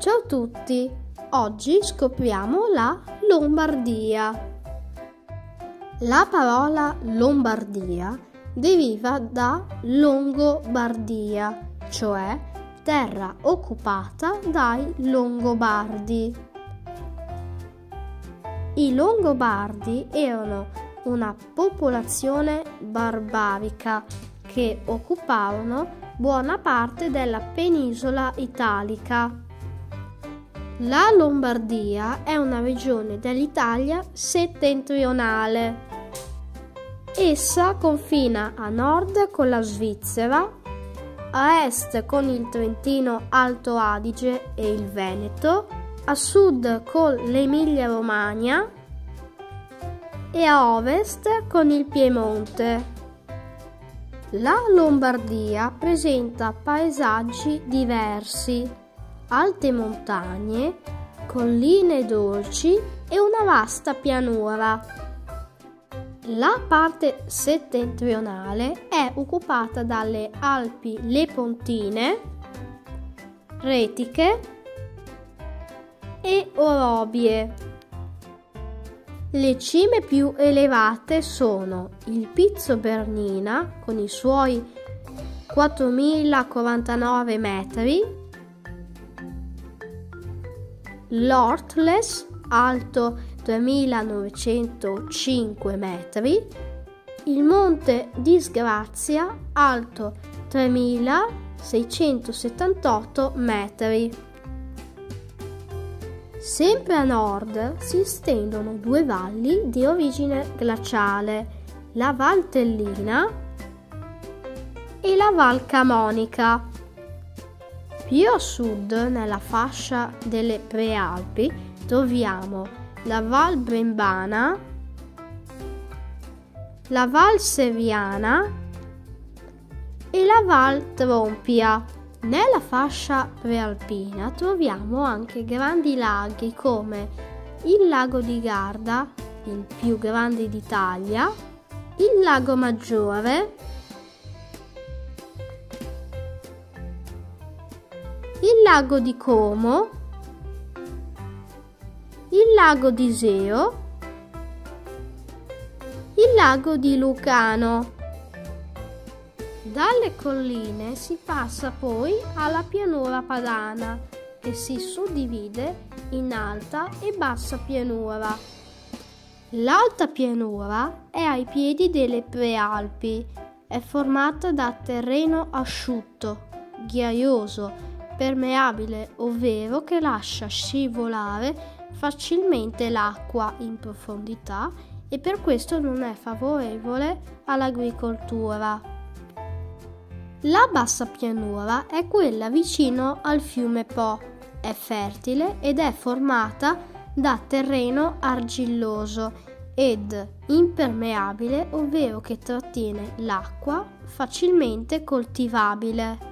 Ciao a tutti! Oggi scopriamo la Lombardia. La parola Lombardia deriva da Longobardia, cioè terra occupata dai Longobardi. I Longobardi erano una popolazione barbarica che occupavano buona parte della penisola italica. La Lombardia è una regione dell'Italia settentrionale. Essa confina a nord con la Svizzera, a est con il Trentino Alto Adige e il Veneto, a sud con l'Emilia-Romagna e a ovest con il Piemonte. La Lombardia presenta paesaggi diversi alte montagne, colline dolci e una vasta pianura. La parte settentrionale è occupata dalle Alpi Lepontine, Retiche e Orobie. Le cime più elevate sono il Pizzo Bernina con i suoi 4049 metri l'Ortles, alto 2905 metri, il Monte Disgrazia, alto 3678 metri. Sempre a nord si estendono due valli di origine glaciale, la Valtellina e la Val Camonica. Più a sud, nella fascia delle Prealpi, troviamo la Val Brembana, la Val Seriana e la Val Trompia. Nella fascia prealpina troviamo anche grandi laghi come il lago di Garda, il più grande d'Italia, il lago Maggiore, lago di Como, il lago di Seo, il lago di Lucano. Dalle colline si passa poi alla pianura padana che si suddivide in alta e bassa pianura. L'alta pianura è ai piedi delle Prealpi, è formata da terreno asciutto, ghiaioso, permeabile, ovvero che lascia scivolare facilmente l'acqua in profondità e per questo non è favorevole all'agricoltura. La bassa pianura è quella vicino al fiume Po, è fertile ed è formata da terreno argilloso ed impermeabile, ovvero che trattiene l'acqua facilmente coltivabile.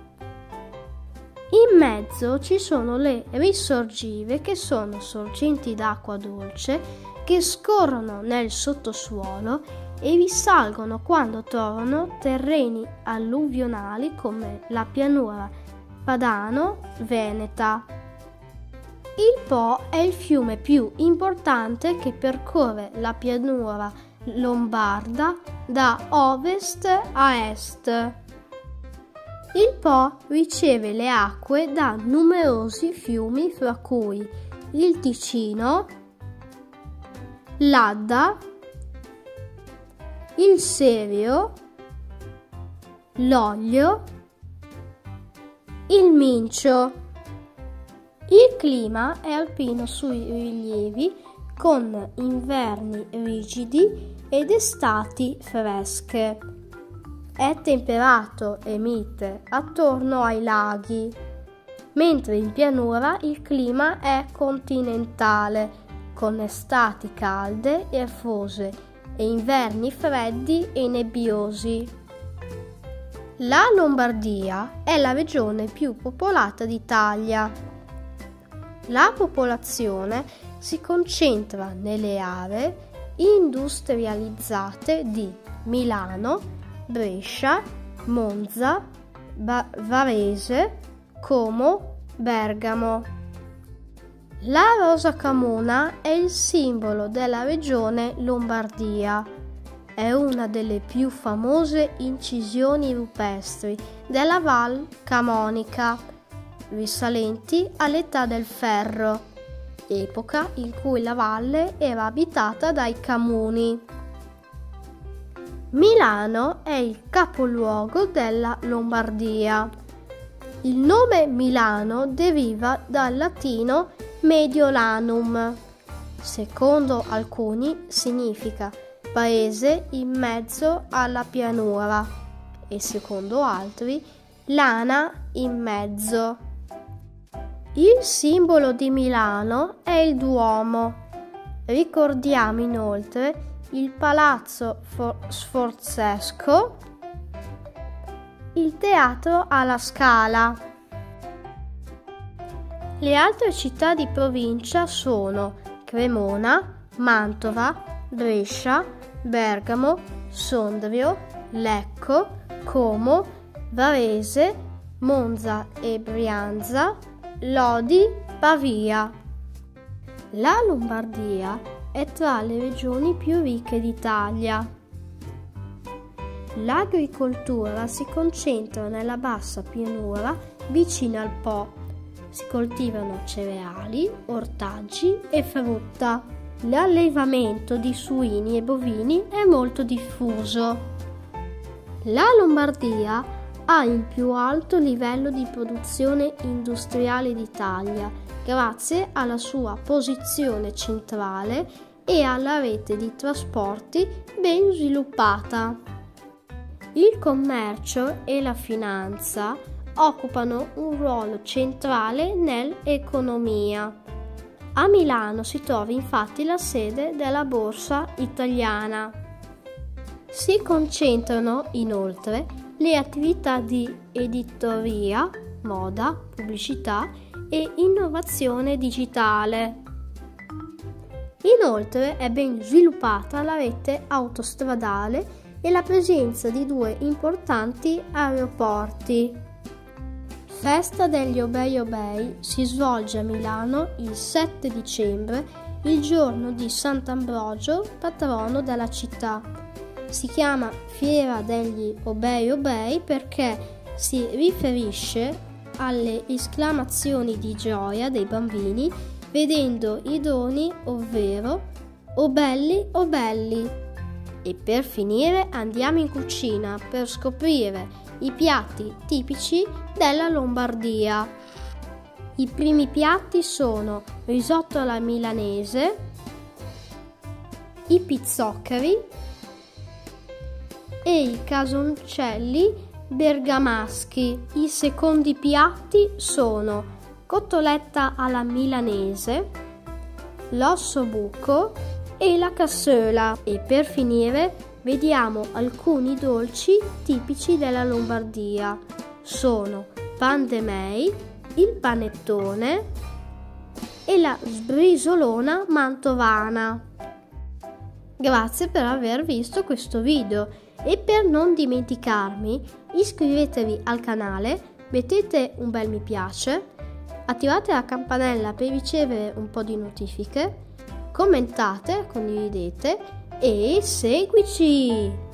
In mezzo ci sono le risorgive che sono sorgenti d'acqua dolce che scorrono nel sottosuolo e risalgono quando trovano terreni alluvionali come la pianura padano-veneta. Il Po è il fiume più importante che percorre la pianura lombarda da ovest a est. Il Po riceve le acque da numerosi fiumi fra cui il Ticino, l'Adda, il Serio, l'Oglio, il Mincio. Il clima è alpino sui rilievi con inverni rigidi ed estati fresche. È temperato e mite attorno ai laghi, mentre in pianura il clima è continentale, con estati calde e afose e inverni freddi e nebbiosi. La Lombardia è la regione più popolata d'Italia. La popolazione si concentra nelle aree industrializzate di Milano, Brescia, Monza, ba- Varese, Como, Bergamo. La rosa camona è il simbolo della regione Lombardia. È una delle più famose incisioni rupestri della Val Camonica, risalenti all'età del ferro, epoca in cui la valle era abitata dai Camuni. Milano è il capoluogo della Lombardia. Il nome Milano deriva dal latino Mediolanum. Secondo alcuni significa paese in mezzo alla pianura e secondo altri lana in mezzo. Il simbolo di Milano è il Duomo. Ricordiamo inoltre il Palazzo Sforzesco, il Teatro alla Scala. Le altre città di provincia sono Cremona, Mantova, Brescia, Bergamo, Sondrio, Lecco, Como, Varese, Monza e Brianza, Lodi, Pavia. La Lombardia è tra le regioni più ricche d'Italia. L'agricoltura si concentra nella bassa pianura vicino al Po si coltivano cereali, ortaggi e frutta. L'allevamento di suini e bovini è molto diffuso. La Lombardia ha il più alto livello di produzione industriale d'Italia grazie alla sua posizione centrale e alla rete di trasporti ben sviluppata. Il commercio e la finanza occupano un ruolo centrale nell'economia. A Milano si trova infatti la sede della Borsa italiana. Si concentrano inoltre le attività di editoria, moda, pubblicità e innovazione digitale. Inoltre è ben sviluppata la rete autostradale e la presenza di due importanti aeroporti. Festa degli Obei Obei si svolge a Milano il 7 dicembre, il giorno di Sant'Ambrogio, patrono della città. Si chiama Fiera degli Obei Obei perché si riferisce alle esclamazioni di gioia dei bambini vedendo i doni, ovvero o belli o belli. E per finire andiamo in cucina per scoprire i piatti tipici della Lombardia. I primi piatti sono risotto alla milanese, i pizzoccheri e i casoncelli bergamaschi. I secondi piatti sono cotoletta alla milanese, l'osso buco e la cassola e per finire vediamo alcuni dolci tipici della Lombardia. Sono pan de mei, il panettone e la sbrisolona mantovana. Grazie per aver visto questo video e per non dimenticarmi iscrivetevi al canale, mettete un bel mi piace, attivate la campanella per ricevere un po' di notifiche, commentate, condividete e seguici!